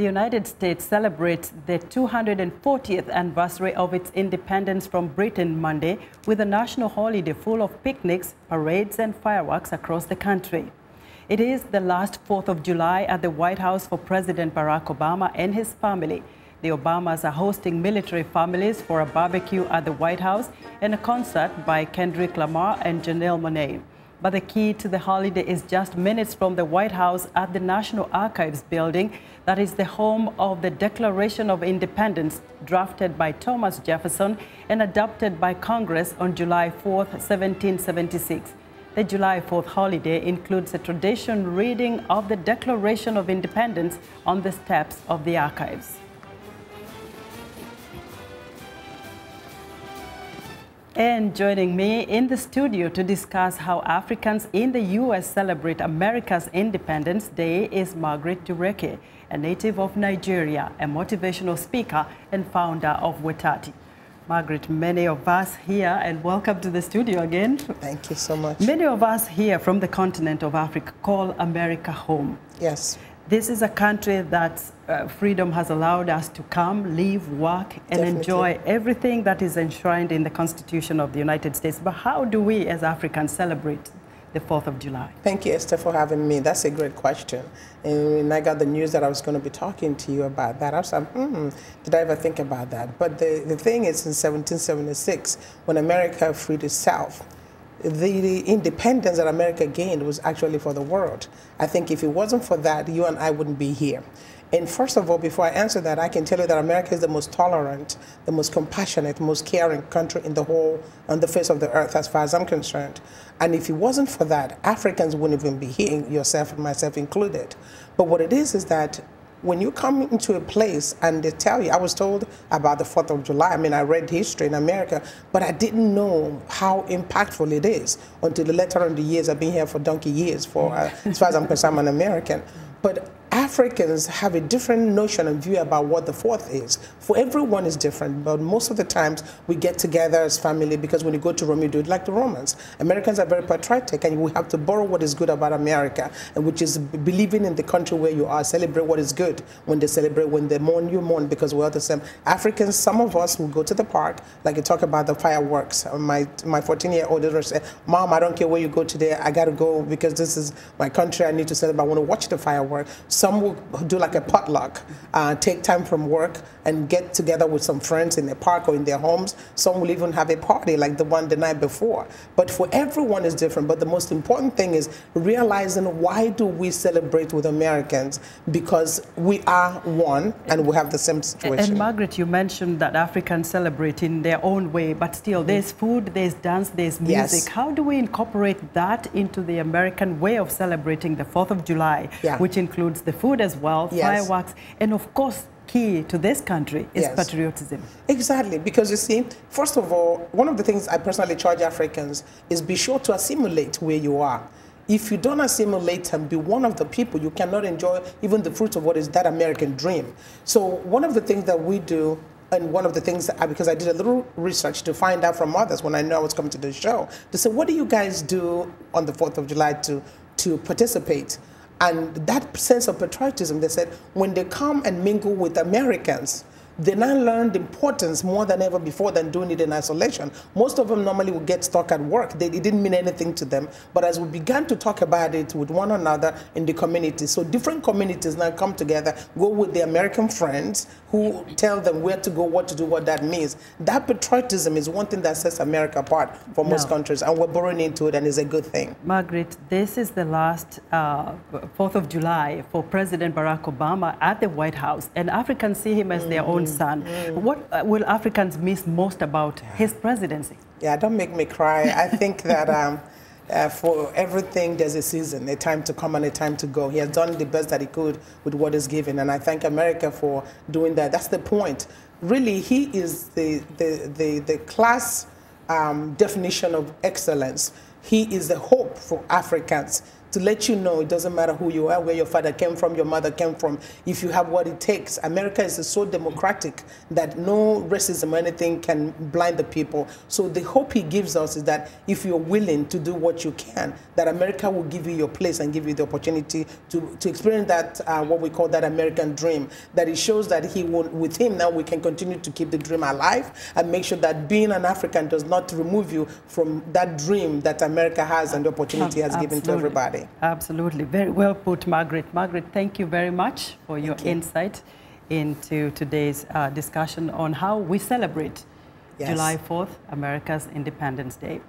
The United States celebrates the 240th anniversary of its independence from Britain Monday with a national holiday full of picnics, parades and fireworks across the country. It is the last 4th of July at the White House for President Barack Obama and his family. The Obamas are hosting military families for a barbecue at the White House and a concert by Kendrick Lamar and Janelle Monáe. But the key to the holiday is just minutes from the White House at the National Archives building that is the home of the Declaration of Independence drafted by Thomas Jefferson and adopted by Congress on July 4, 1776. The July 4th holiday includes a tradition reading of the Declaration of Independence on the steps of the archives. And joining me in the studio to discuss how Africans in the U.S. celebrate America's Independence Day is Margaret Dureke, a native of Nigeria, a motivational speaker and founder of Wetati. Margaret, many of us here, and welcome to the studio again. Thank you so much. Many of us here from the continent of Africa call America home. Yes. This is a country that uh, freedom has allowed us to come, live, work, and Definitely. enjoy everything that is enshrined in the Constitution of the United States. But how do we as Africans celebrate the 4th of July? Thank you, Esther, for having me. That's a great question. And when I got the news that I was going to be talking to you about that, I was like, hmm, did I ever think about that? But the, the thing is, in 1776, when America freed itself, the, independence that America gained was actually for the world. I think if it wasn't for that, you and I wouldn't be here. And first of all, before I answer that, I can tell you that America is the most tolerant, the most compassionate, most caring country in the whole, on the face of the earth, as far as I'm concerned. And if it wasn't for that, Africans wouldn't even be here, yourself and myself included. But what it is is that when you come into a place and they tell you, I was told about the 4th of July. I mean, I read history in America, but I didn't know how impactful it is until the later on the years. I've been here for donkey years, for uh, as far as I'm concerned, I'm an American. But Africans have a different notion and view about what the fourth is. For everyone is different, but most of the times we get together as family because when you go to Rome, you do it like the Romans. Americans are very patriotic and we have to borrow what is good about America, and which is believing in the country where you are, celebrate what is good. When they celebrate, when they mourn, you mourn because we're the same. Africans, some of us will go to the park, like you talk about the fireworks. Uh, my my 14-year-old daughter said, Mom, I don't care where you go today, I gotta go because this is my country, I need to celebrate, I wanna watch the fireworks. Some will do like a potluck, uh, take time from work and get together with some friends in the park or in their homes. Some will even have a party like the one the night before. But for everyone is different. But the most important thing is realizing why do we celebrate with Americans? Because we are one and we have the same situation. And Margaret, you mentioned that Africans celebrate in their own way, but still there's food, there's dance, there's music. Yes. How do we incorporate that into the American way of celebrating the 4th of July, yeah. which includes the food as well, yes. fireworks, and of course, key to this country is yes. patriotism. Exactly, because you see, first of all, one of the things I personally charge Africans is be sure to assimilate where you are. If you don't assimilate and be one of the people, you cannot enjoy even the fruits of what is that American dream. So one of the things that we do and one of the things I, because I did a little research to find out from others when I knew I was coming to the show, to say, what do you guys do on the 4th of July to, to participate? And that sense of patriotism, they said, when they come and mingle with Americans, they now learned importance more than ever before than doing it in isolation. Most of them normally would get stuck at work. They, it didn't mean anything to them. But as we began to talk about it with one another in the community, so different communities now come together, go with their American friends who tell them where to go, what to do, what that means. That patriotism is one thing that sets America apart from most countries, and we're borrowing into it, and it's a good thing. Margaret, this is the last uh, 4th of July for President Barack Obama at the White House, and Africans see him as mm their own son. Mm. What uh, will Africans miss most about his presidency? Yeah, don't make me cry. I think that um, uh, for everything, there's a season, a time to come and a time to go. He has done the best that he could with what is given, and I thank America for doing that. That's the point. Really, he is the, the, the, the class um, definition of excellence. He is the hope for Africans to let you know it doesn't matter who you are, where your father came from, your mother came from. If you have what it takes, America is so democratic that no racism or anything can blind the people. So the hope he gives us is that if you're willing to do what you can, that America will give you your place and give you the opportunity to, to experience that, uh, what we call that American dream. That it shows that he will, with him now we can continue to keep the dream alive and make sure that being an African does not remove you from that dream that America has and the opportunity has given to everybody. Absolutely. Very well put, Margaret. Margaret, thank you very much for your you. insight into today's uh, discussion on how we celebrate yes. July 4th, America's Independence Day.